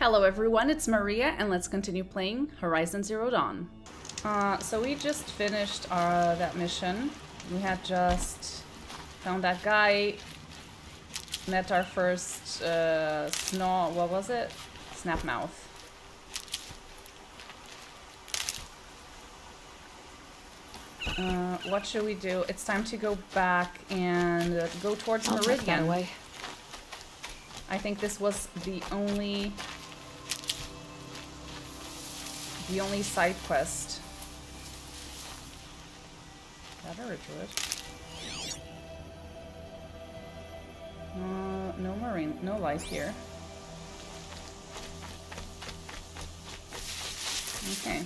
Hello everyone, it's Maria and let's continue playing Horizon Zero Dawn. Uh, so we just finished uh, that mission. We had just found that guy, met our first uh, snow, what was it? Snap mouth. Uh, what should we do? It's time to go back and uh, go towards I'll Meridian. away. I think this was the only the only side quest. Gather a druid. Uh, no marine, no life here. Okay.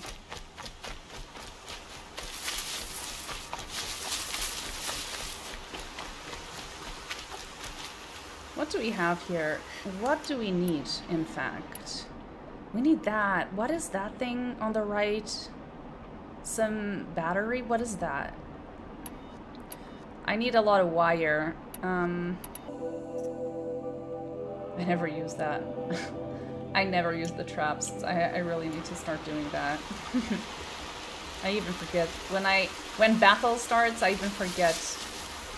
What do we have here? What do we need, in fact? We need that. What is that thing on the right? Some battery? What is that? I need a lot of wire. Um, I never use that. I never use the traps. I, I really need to start doing that. I even forget. When I when battle starts, I even forget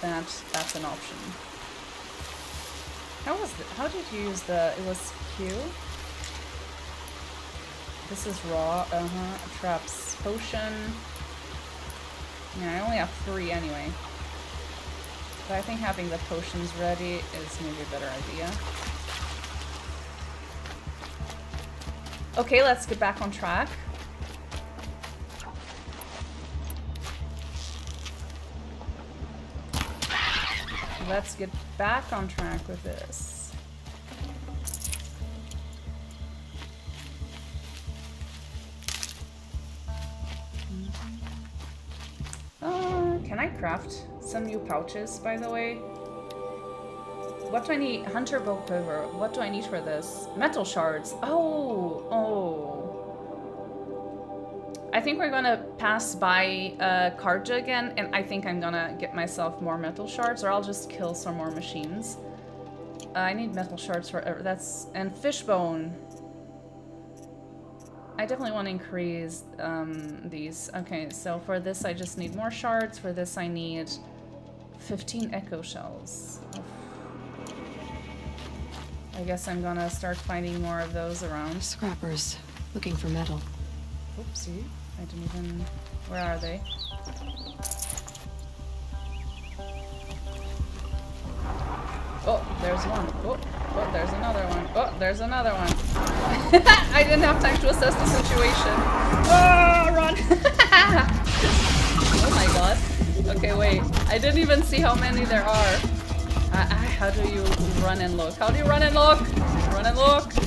that that's an option. How was the, how did you use the it was Q? This is raw, uh-huh. Traps. Potion. Yeah, I only have three anyway. But I think having the potions ready is maybe a better idea. Okay, let's get back on track. Let's get back on track with this. Can I craft some new pouches, by the way? What do I need? Hunter bow quiver. What do I need for this? Metal shards. Oh, oh. I think we're gonna pass by uh, Carja again, and I think I'm gonna get myself more metal shards, or I'll just kill some more machines. Uh, I need metal shards for uh, that's and fishbone. I definitely want to increase um, these. Okay, so for this I just need more shards. For this I need 15 echo shells. I guess I'm gonna start finding more of those around. Scrappers, looking for metal. Oopsie. I didn't even... Where are they? Oh, there's one. Oh, oh, there's another one. Oh, there's another one. I didn't have time to assess the situation. Oh, run! oh my god. Okay, wait. I didn't even see how many there are. Uh, how do you run and look? How do you run and look? Run and look.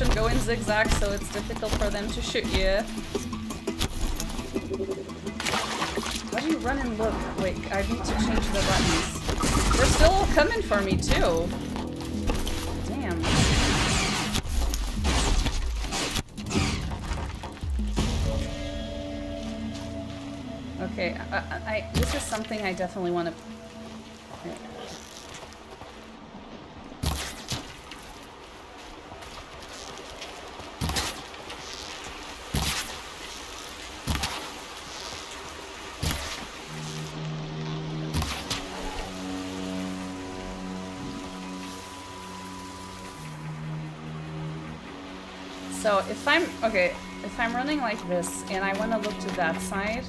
Direction, go in zigzag so it's difficult for them to shoot you. How do you run and look? Wait, I need to change the buttons. They're still coming for me too. Damn. Okay, I, I, I, this is something I definitely want to if I'm, okay, if I'm running like this and I want to look to that side,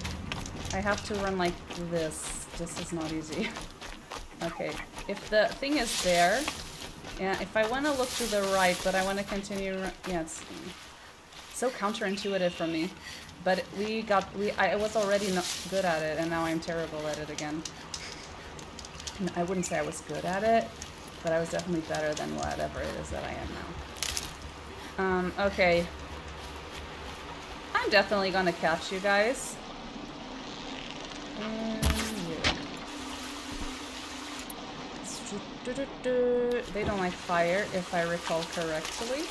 I have to run like this. This is not easy. okay, if the thing is there, yeah, if I want to look to the right, but I want to continue, yeah, it's so counterintuitive for me. But we got, we, I was already not good at it and now I'm terrible at it again. I wouldn't say I was good at it, but I was definitely better than whatever it is that I am now. Um, okay. I'm definitely gonna catch you guys. They don't like fire, if I recall correctly.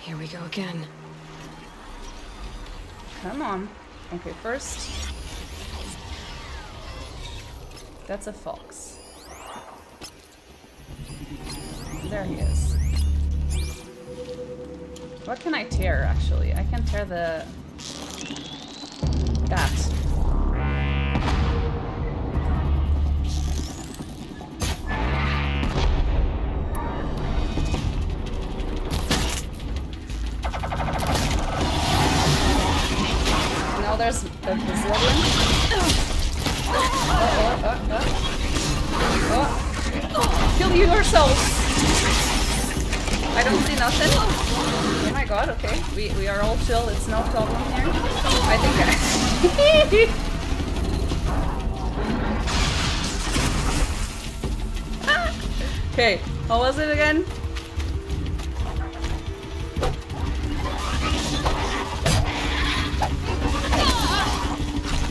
Here we go again. Come on. Okay, first. That's a fox. There he is. What can I tear, actually? I can tear the... That. Now there's the Yourselves! I don't see nothing. Oh my god, okay. We, we are all chill, it's no problem here. I think I... Ah! okay, what was it again?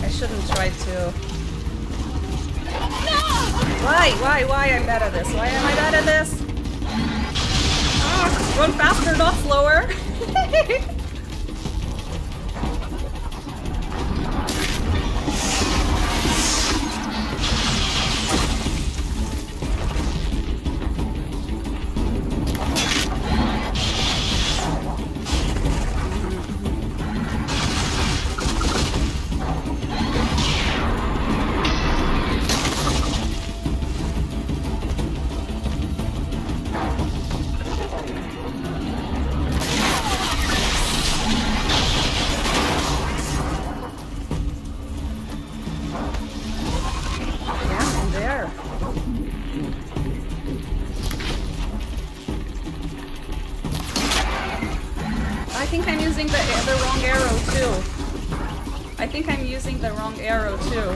I shouldn't try to... Why? Why? Why I'm bad at this? Why am I bad at this? Ah, run faster, not slower. using the the wrong arrow too. I think I'm using the wrong arrow too.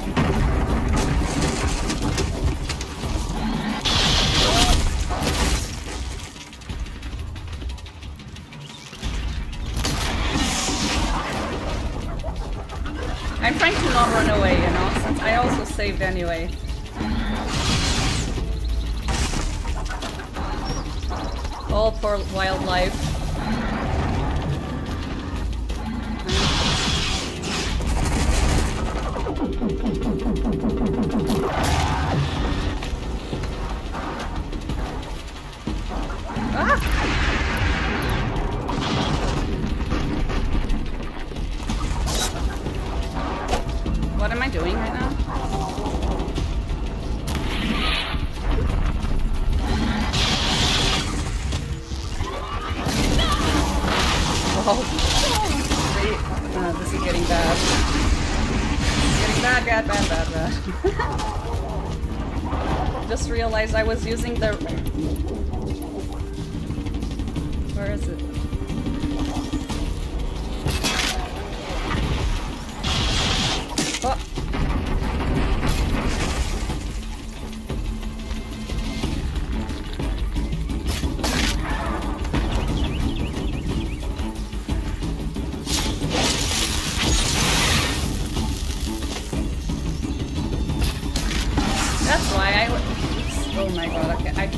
I'm trying to not run away, you know, since I also saved anyway. All poor wildlife.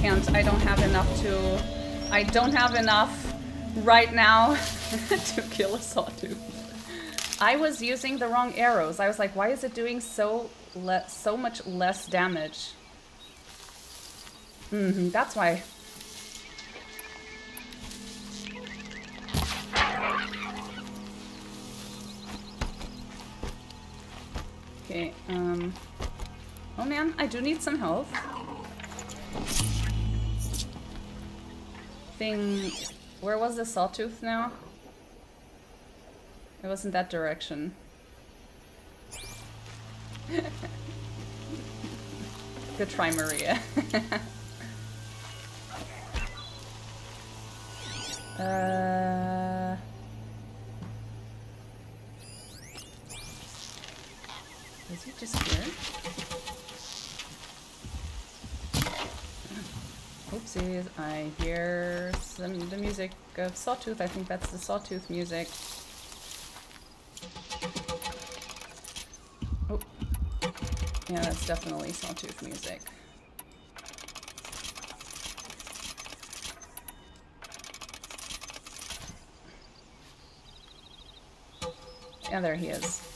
Can't. I don't have enough to. I don't have enough right now to kill a sawtooth. I was using the wrong arrows. I was like, why is it doing so so much less damage? Mm -hmm, that's why. Okay, um... Oh man, I do need some health. Thing... Where was the sawtooth now? It was in that direction. Good try, Maria. uh... Is he just here? Oopsies, I hear some, the music of Sawtooth. I think that's the Sawtooth music. Oh, yeah, that's definitely Sawtooth music. Yeah, there he is.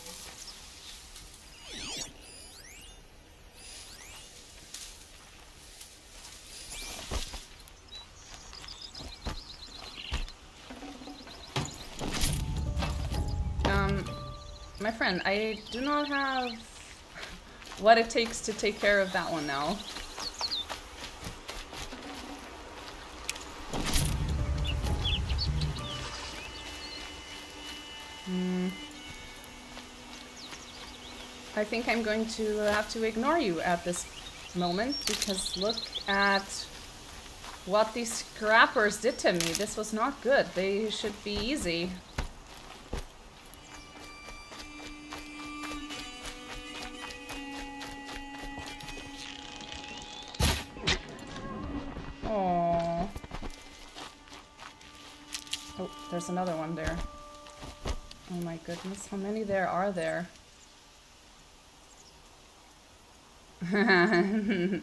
Friend, I do not have what it takes to take care of that one now. Hmm. I think I'm going to have to ignore you at this moment because look at what these scrappers did to me. This was not good. They should be easy. Another one there. Oh my goodness, how many there are there? okay,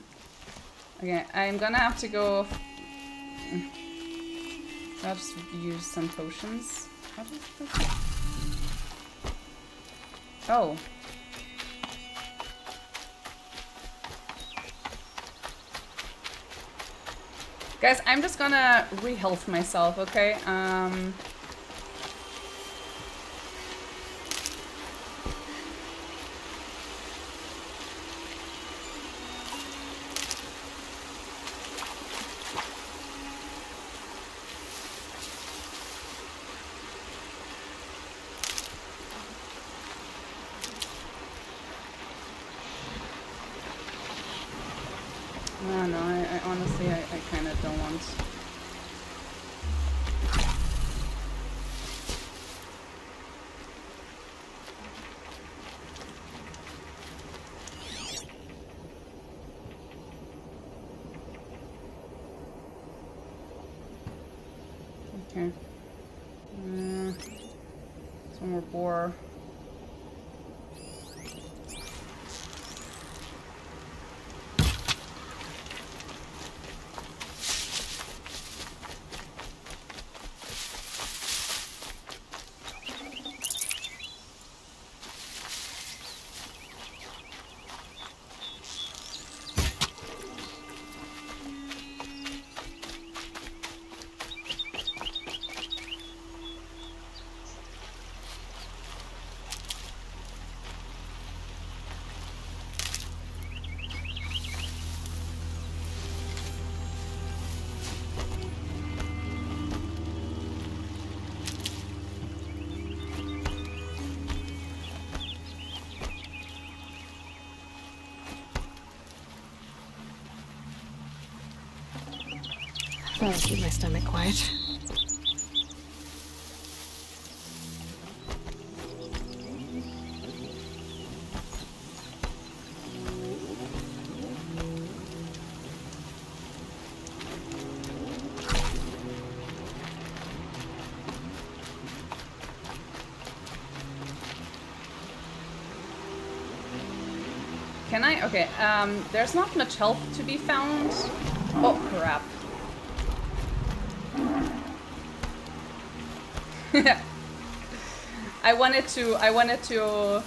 I'm gonna have to go... I'll just use some potions. Oh. Guys, I'm just gonna re-health myself, okay? Um... I'll keep my stomach quiet. Can I? Okay, um, there's not much health to be found. Oh, crap. I wanted to, I wanted to...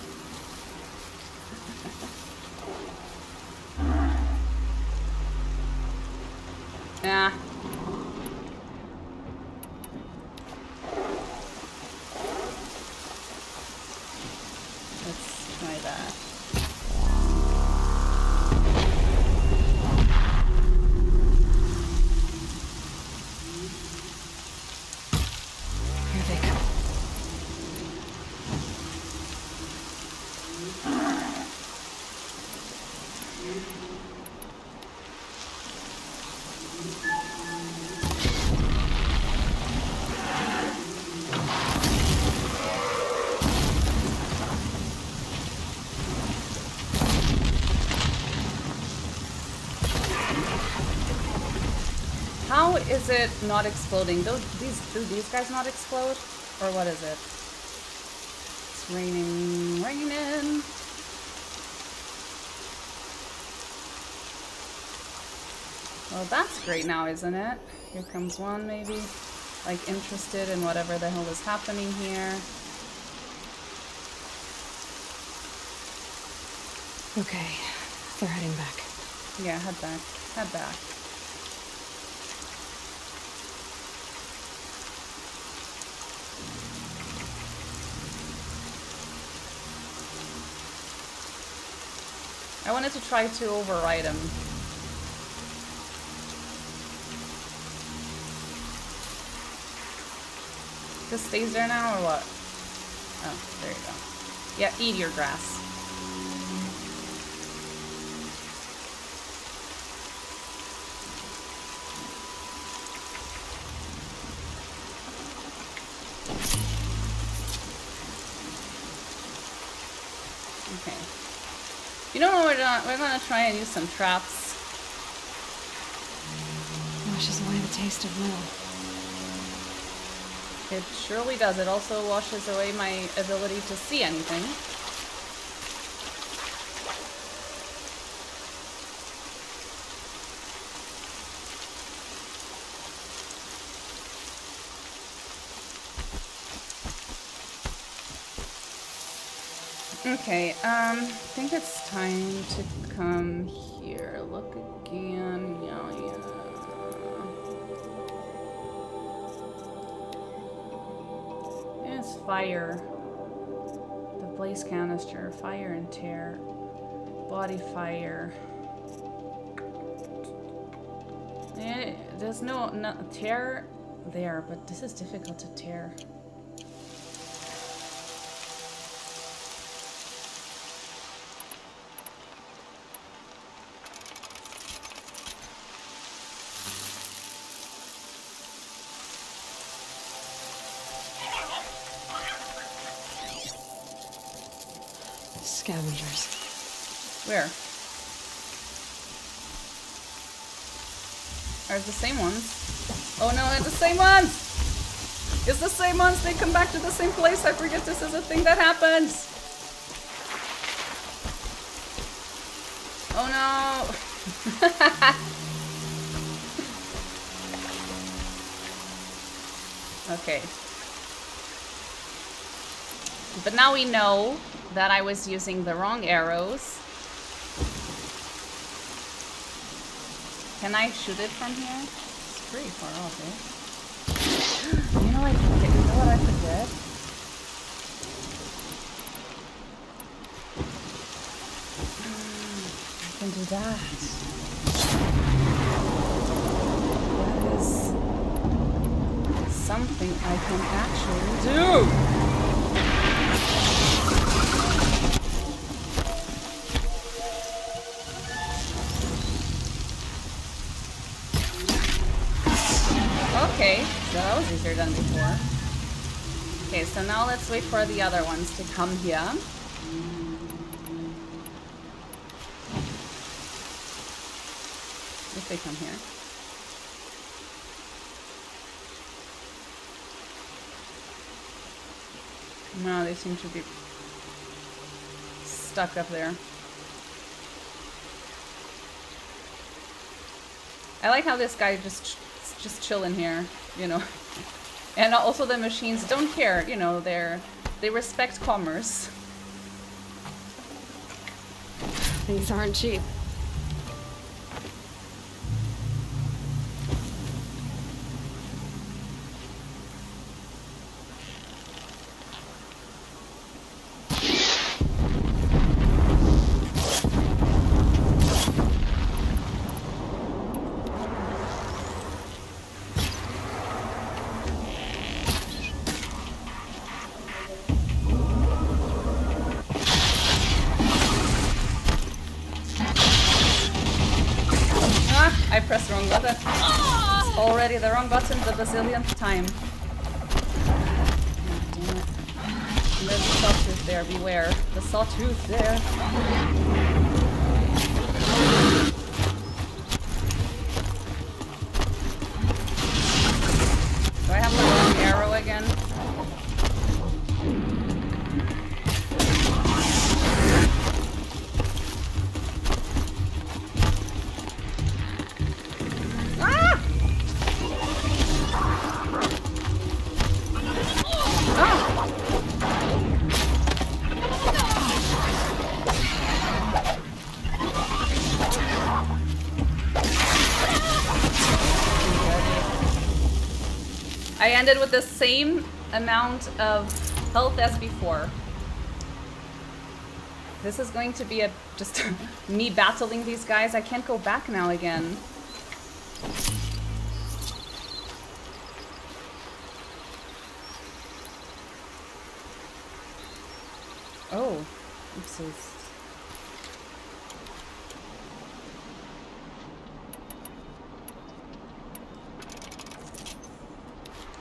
is it not exploding? Those these do these guys not explode? Or what is it? It's raining raining. Well that's great now, isn't it? Here comes one maybe. Like interested in whatever the hell is happening here. Okay. They're heading back. Yeah, head back. Head back. I wanted to try to override him. This stays there now or what? Oh, there you go. Yeah, eat your grass. Okay. You know what we're gonna, we're gonna try and use some traps. Oh, washes away the taste of metal. It surely does. It also washes away my ability to see anything. Okay, um, I think it's time to come here. Look again. Yeah, yeah. It's fire. The blaze canister, fire and tear. Body fire. Eh, there's no, no tear there, but this is difficult to tear. Scavengers. Where? Are the same ones? Oh no, it's the same ones! It's the same ones, they come back to the same place. I forget this is a thing that happens. Oh no! okay. But now we know that I was using the wrong arrows. Can I shoot it from here? It's pretty far off, eh? You know I forget. You know what I forget? I can do that. That is something I can actually do. Than before. Okay, so now let's wait for the other ones to come here. If they come here. No, they seem to be stuck up there. I like how this guy just just chilling here, you know. And also the machines don't care, you know, they're they respect commerce. These aren't cheap. Wrong button the bazillionth time. God damn it. And there's a sawtooth there, beware. The sawtooth there. I ended with the same amount of health as before. This is going to be a just me battling these guys. I can't go back now again. Oh, oopsies.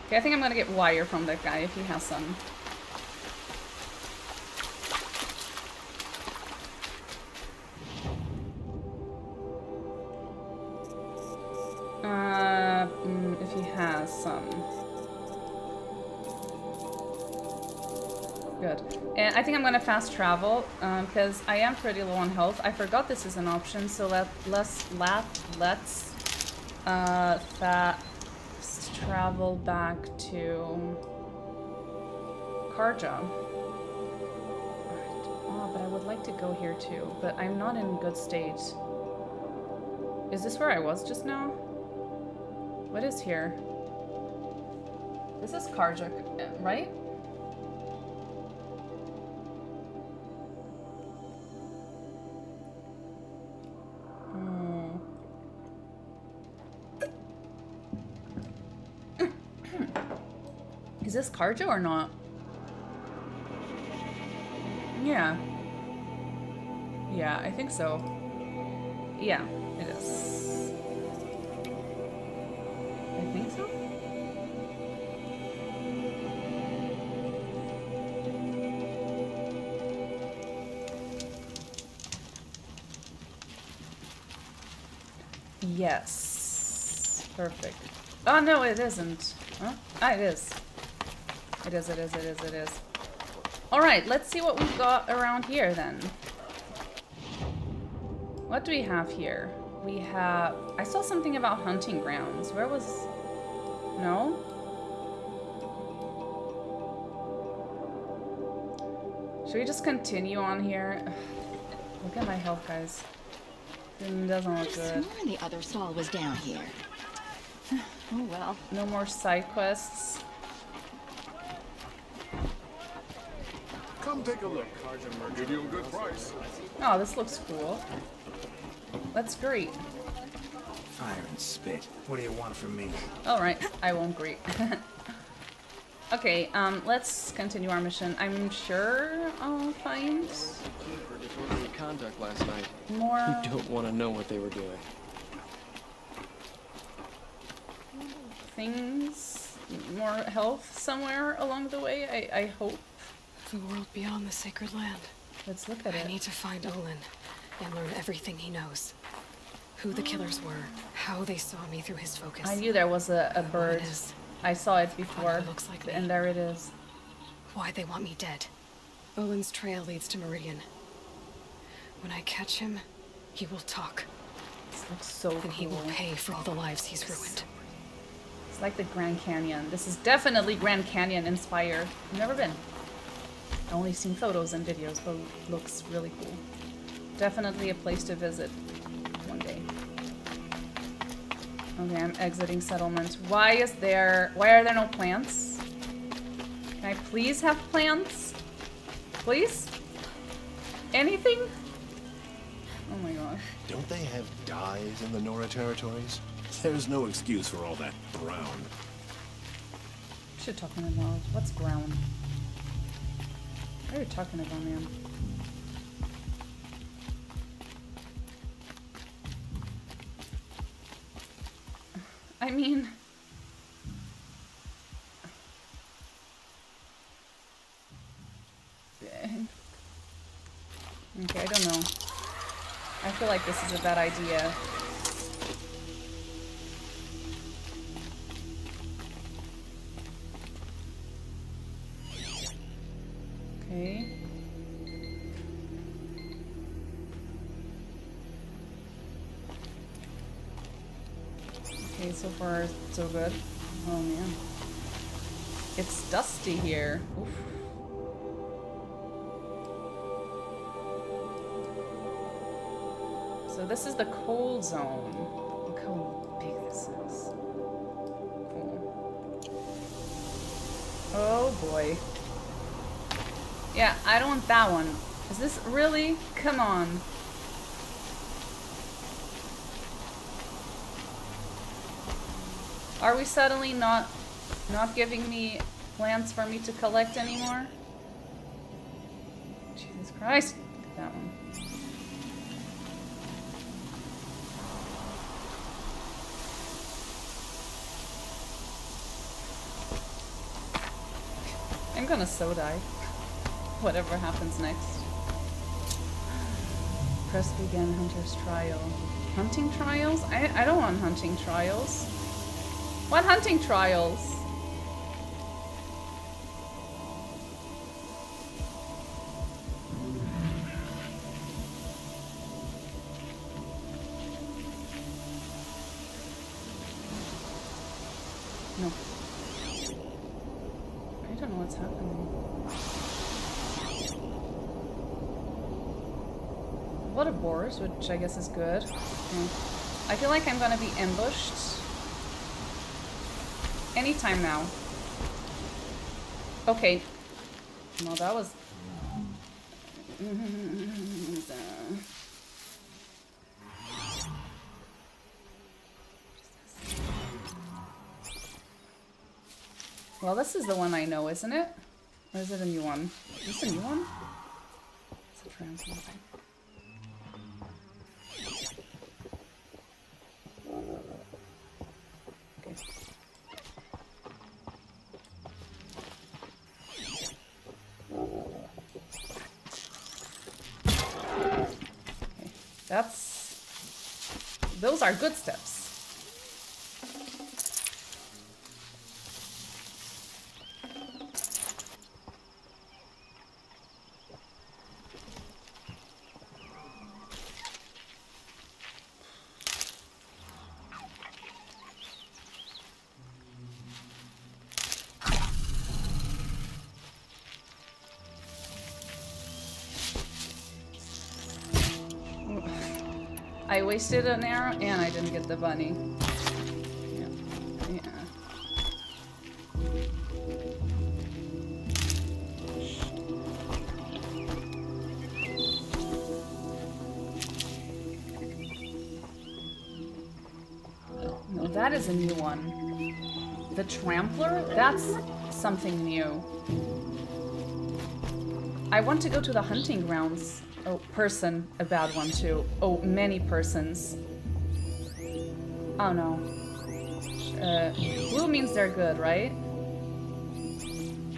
Okay, I think I'm gonna get wire from that guy if he has some. Uh, mm, if he has some. Good. And I think I'm gonna fast travel because um, I am pretty low on health. I forgot this is an option, so let let's let let's uh, fast travel back to Carja. Oh, ah, but I would like to go here too, but I'm not in good state. Is this where I was just now? What is here? This is Carja, right? This Carja or not? Yeah. Yeah, I think so. Yeah, it is. I think so. Yes. Perfect. Oh, no, it isn't. Huh? Ah, it is. It is, it is, it is, it is. Alright, let's see what we've got around here then. What do we have here? We have... I saw something about hunting grounds. Where was... No? Should we just continue on here? Look at my health, guys. It doesn't look good. Sworn the other stall was down here. Oh well. No more side quests. Come take a look, Carja Merchant. Give you a good price. Oh, this looks cool. That's great. greet. Fire and spit. What do you want from me? Alright, I won't greet. okay, um, let's continue our mission. I'm sure I'll find conduct last night. more... You don't want to know what they were doing. things, more health somewhere along the way. I, I hope. The world beyond the sacred land. Let's look at I it. I need to find Olin and learn everything he knows. Who the killers were, how they saw me through his focus. I knew there was a, a bird. I saw it before. it looks like me. and there it is. why they want me dead. Olin's trail leads to Meridian. When I catch him, he will talk, This looks so and he will pay for all the lives he's ruined. It's like the Grand Canyon. This is definitely Grand Canyon inspired. I've never been. I've only seen photos and videos, but looks really cool. Definitely a place to visit one day. Okay, I'm exiting settlement. Why is there... Why are there no plants? Can I please have plants? Please? Anything? Oh my gosh. Don't they have dyes in the Nora territories? There's no excuse for all that brown. Should talk talking about what's ground? What are you talking about, man? I mean, okay, I don't know. I feel like this is a bad idea. Dusty here. Oof. So this is the cold zone. Look how big this is. Cool. Oh boy. Yeah, I don't want that one. Is this really? Come on. Are we suddenly not not giving me plants for me to collect anymore? Jesus Christ. That one. I'm gonna so die. Whatever happens next. Press begin hunter's trial. Hunting trials? I, I don't want hunting trials. What hunting trials? Boars, which I guess is good. Okay. I feel like I'm gonna be ambushed anytime now. Okay. Well, that was... Well, this is the one I know, isn't it? Or is it a new one? Is this a new one? It's a. Okay. That's... Those are good steps. Wasted an arrow and I didn't get the bunny. Yeah. Yeah. No, that is a new one. The Trampler? That's something new. I want to go to the hunting grounds. Oh, person, a bad one too. Oh, many persons. Oh no. Uh, blue means they're good, right?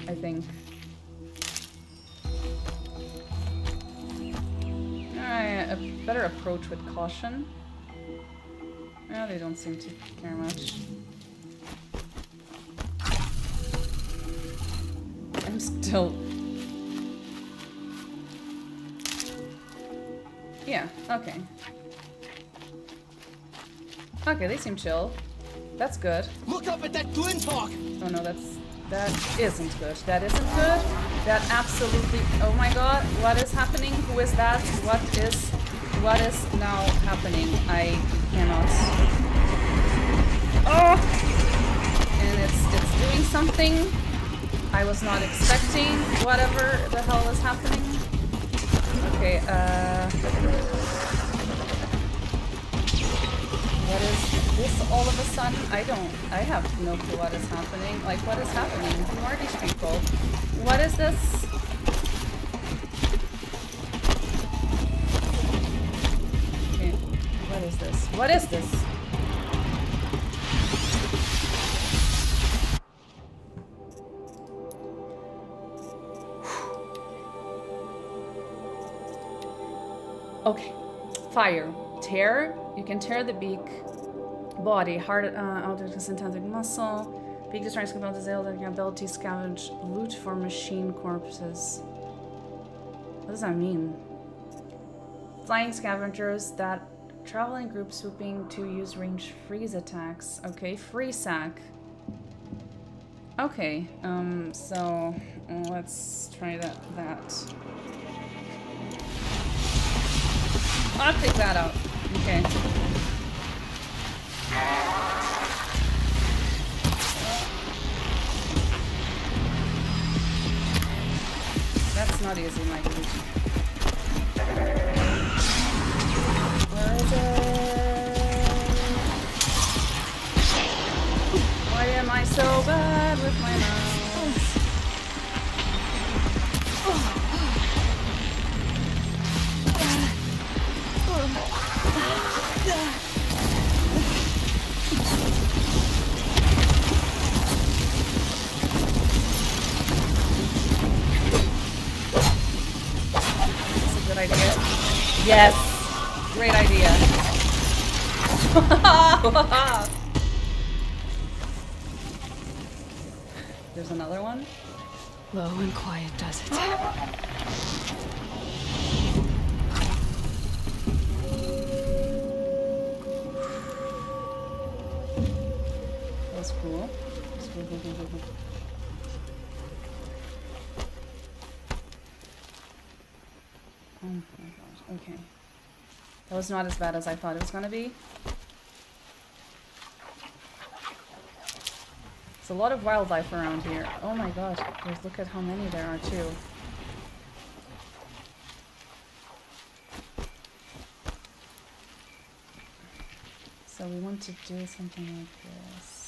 I think. Alright, a better approach with caution. Well, they don't seem to care much. I'm still Yeah, okay. Okay, they seem chill. That's good. Look up at that Glinthawk! Oh no, that's... That isn't good. That isn't good. That absolutely... Oh my god, what is happening? Who is that? What is... What is now happening? I cannot... Oh! And it's, it's doing something I was not expecting. Whatever the hell is happening. Okay, uh... What is this all of a sudden? I don't... I have no clue what is happening. Like, what is happening? Who are these people? What is this? Okay, what is this? What is this? Fire. Tear. You can tear the beak. Body. Heart. Uh, altered synthetic muscle. Beak destroys capabilities. Ability scavenge loot for machine corpses. What does that mean? Flying scavengers that travel in groups swooping to use range freeze attacks. Okay, free sack. Okay, um, so let's try that. That. I'll take that out. Okay. It's not easy, my dude. Where is it? Why am I so bad with my mouse? Yes! Great idea. There's another one. Low and quiet does it. That was cool. That's gosh, okay. That was not as bad as I thought it was gonna be. There's a lot of wildlife around here. Oh my there's, look at how many there are too. So we want to do something like this.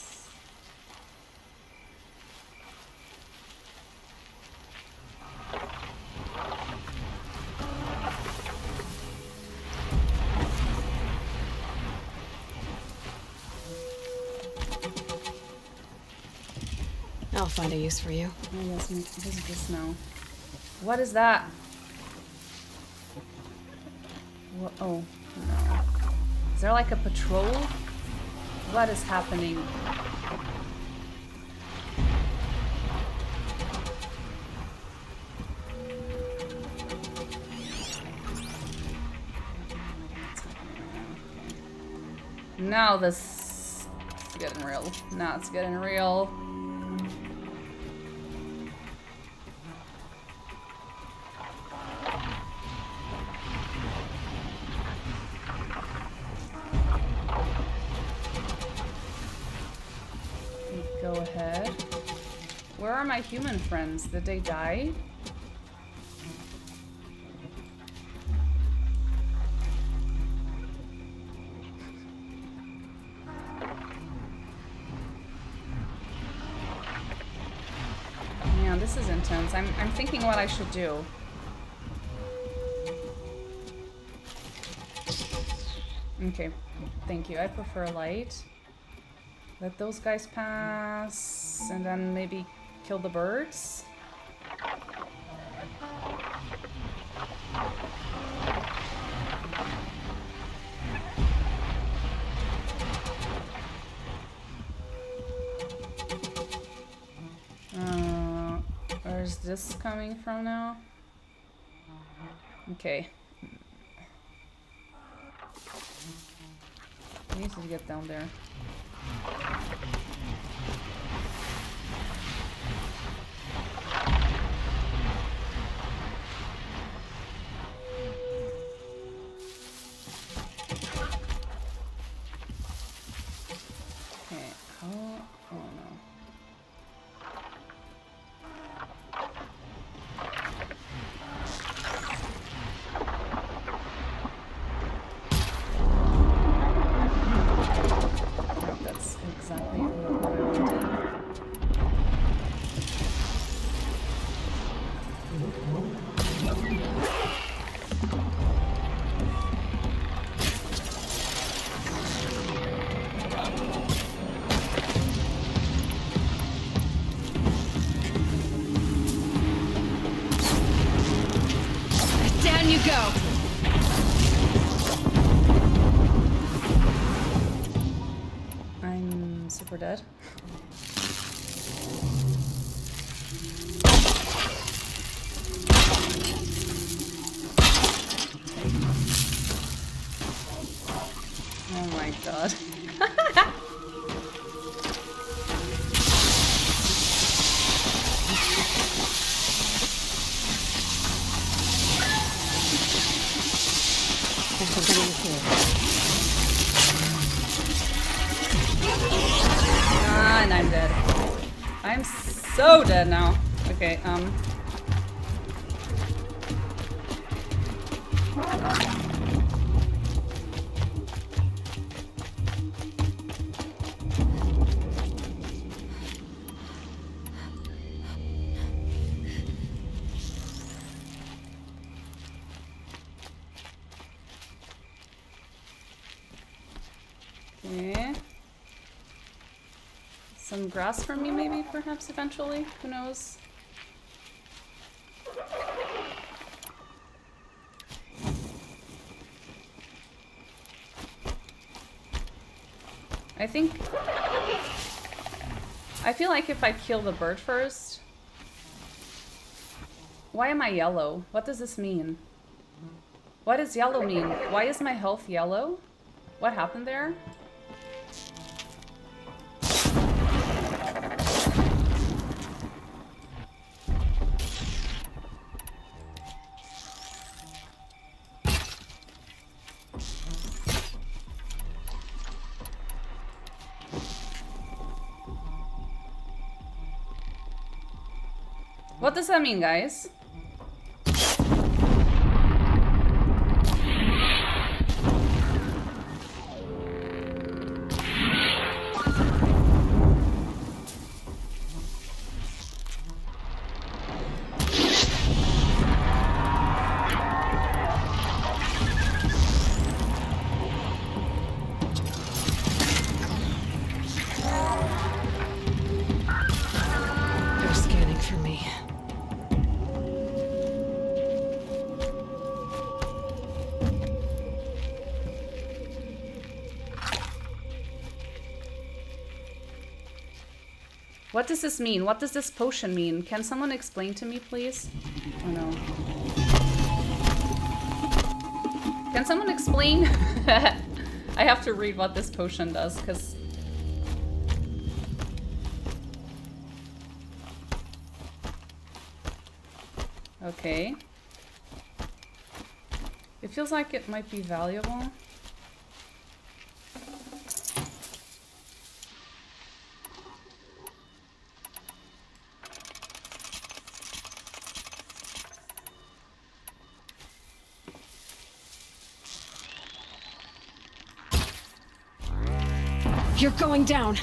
Find a use for you. Oh what is? What that? Wha oh, no. Is there like a patrol? What is happening? Now this is getting real. Now it's getting real. Ahead. Where are my human friends? Did they die? Man, this is intense. I'm, I'm thinking what I should do. Okay, thank you. I prefer light. Let those guys pass, and then maybe kill the birds. Uh, where's this coming from now? Okay. I need to get down there. Some grass for me, maybe, perhaps, eventually? Who knows? I think... I feel like if I kill the bird first... Why am I yellow? What does this mean? What does yellow mean? Why is my health yellow? What happened there? Does that mean, guys? What does this mean? What does this potion mean? Can someone explain to me, please? Oh no. Can someone explain? I have to read what this potion does, because... Okay. It feels like it might be valuable. You're going down.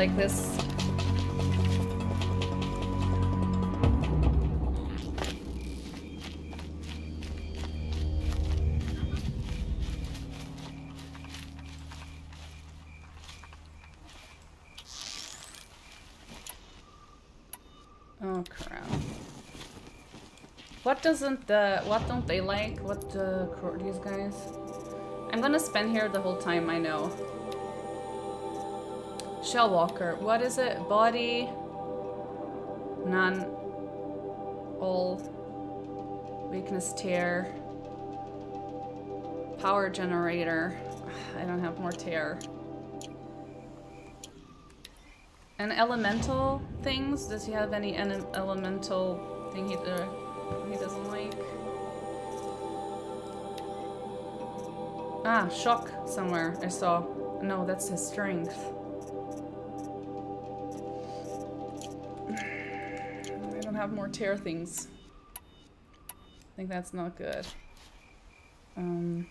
Like this. Oh crap. What doesn't the what don't they like? What uh, these guys? I'm gonna spend here the whole time, I know. Shellwalker, what is it? Body, none, all, weakness tear, power generator. I don't have more tear. And elemental things? Does he have any elemental thing he, uh, he doesn't like? Ah, shock somewhere I saw. No, that's his strength. Have more tear things. I think that's not good. Um,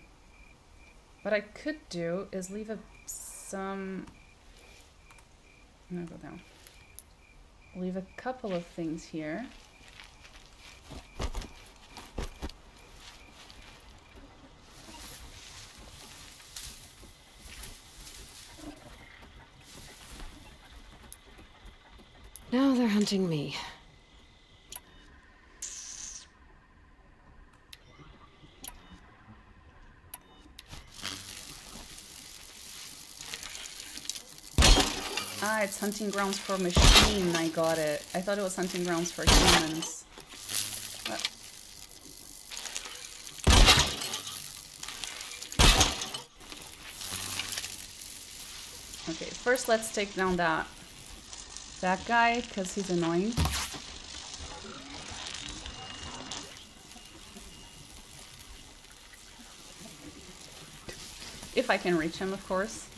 what I could do is leave a, some... I'm gonna go down. Leave a couple of things here. Now they're hunting me. It's hunting grounds for machine. I got it. I thought it was hunting grounds for humans. What? Okay, first let's take down that that guy because he's annoying. If I can reach him, of course.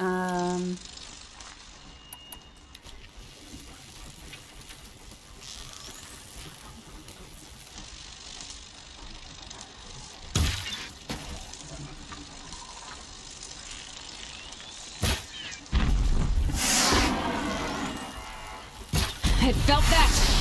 Um... It felt that!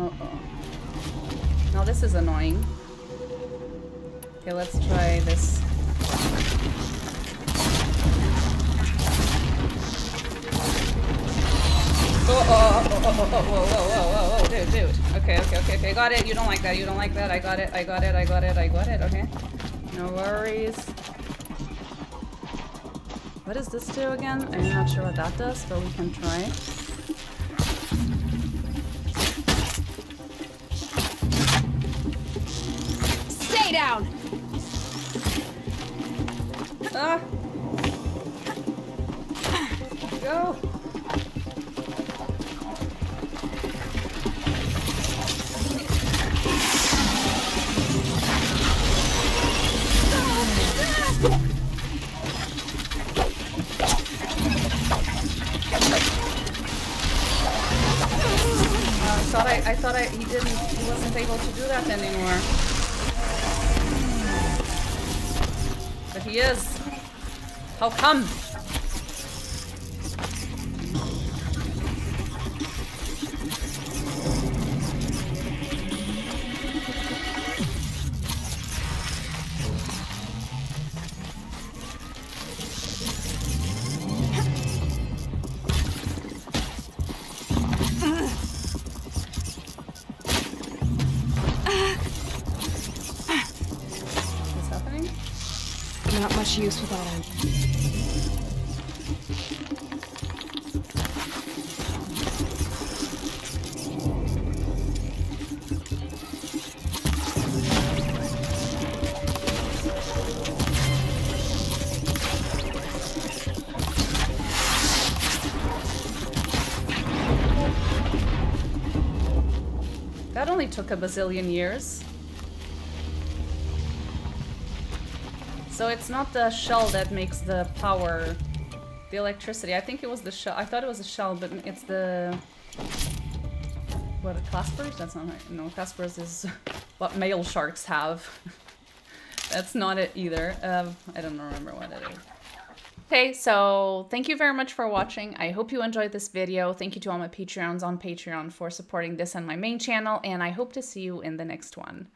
Uh-oh. Now this is annoying. Okay, let's try this. Oh, oh, oh, oh, oh, oh, whoa, whoa, whoa, whoa, dude, dude. Okay, okay, okay, okay, got it. You don't like that, you don't like that. I got it, I got it, I got it, I got it, okay. No worries. What does this do again? I'm not sure what that does, but we can try. Stay down! Ah! Go! Use without him. That only took a bazillion years. It's not the shell that makes the power, the electricity. I think it was the shell. I thought it was a shell, but it's the what claspers? That's not right. No, claspers is what male sharks have. That's not it either. Um, I don't remember what it is. Okay, so thank you very much for watching. I hope you enjoyed this video. Thank you to all my Patreons on Patreon for supporting this and my main channel, and I hope to see you in the next one.